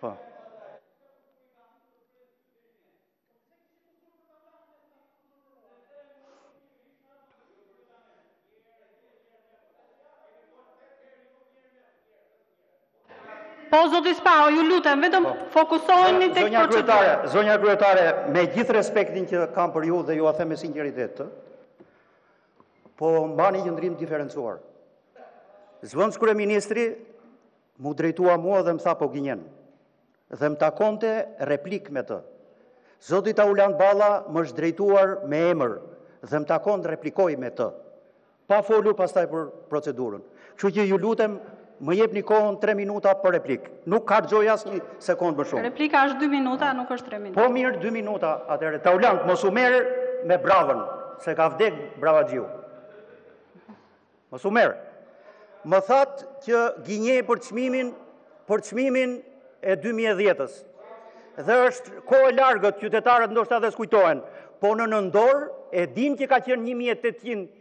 Po. Po zoti Spaho, ju lutem, vetëm po. fokusoheni tek zonja kryetare, zonja kryetare, me gjithë respektin që kam për ju dhe jua them me sinqeritet, Po mbani qëndrim diferencuar. Zëvendëskryeministri m'u drejtua mua dhe më tha po gënjen. Dhe më takonte replikë me të. Zoti Taulant Balla më është drejtuar me emër dhe më takon të replikoj me të. Pa folu pastaj për procedurën. Kështu që ju lutem, më jepni kohën 3 minuta për replikë. Nuk harxoj asnjë sekondë më shumë. Replika është 2 minuta, nuk është 3 minuta. Po mirë, 2 minuta. Atëherë Taulant mos u merr me bravën, se ka vdek bravaxhiu. Mos u merr. Më thatë që gënjej për çmimin, për çmimin e 2010-s. Dhe është kohë e largët, qytetarët ndoshta dhe s'kujtohen, po në nëntor e dinë që ka qenë 1800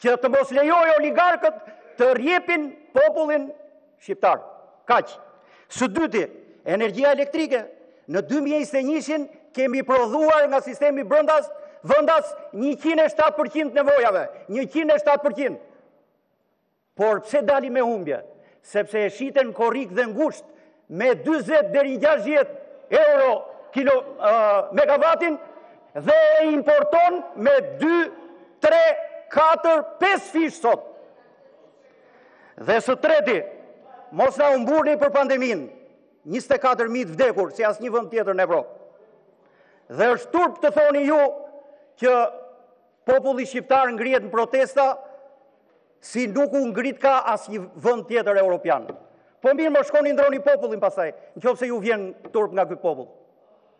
që të mos lejojë oligarkët të rjepin popullin shqiptar. Kaq. Së dyti, energjia elektrike. Në 2021-shin kemi prodhuar nga sistemi brendas, vendas 107% nevojave. 107%. Por pse dalim me humbje? Sepse e shet në korrik dhe në gusht me 20 deri 60 euro kilo megavatin dhe e importon me 2 3 4 5 fish sot. Dhe së treti, mos na u mburrni për pandeminë. 24.000 të vdekur si asnjë vend tjetër në Evropë. Dhe është turp të thoni ju që populli shqiptar ngrihet në protesta Se nuk u ngrit ka asnjë vend tjetër Europian. Po mirë mo shkoni ndërroni popullin pastaj, në qoftë se ju vjen turp nga ky popull.